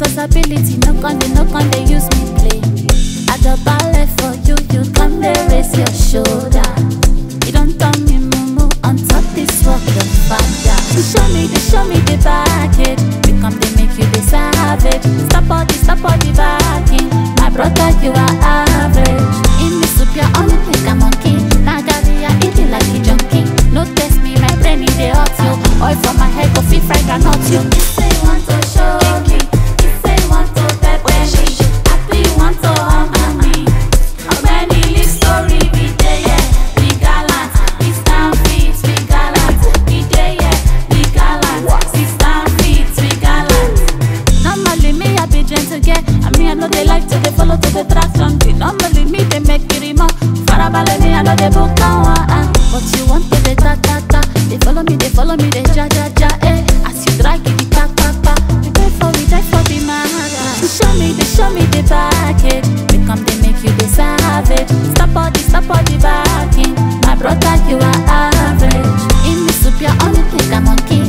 responsibility. No con dey, no con dey use me play. I got ballet for you, you come dey raise your shoulder. You don't tell me mumu on top this work your father. You show me, they show me the back it. We come they make you the savage. Stop all this, me, follow me, dey ja ja ja eh. As you drag it, the pa pa pa. We die for, we die for the matter. You show me, they show me the package. We come they make you the savage. Stop all this, stop all the backing. My brother, you are average. In the soup, you're on it like a monkey.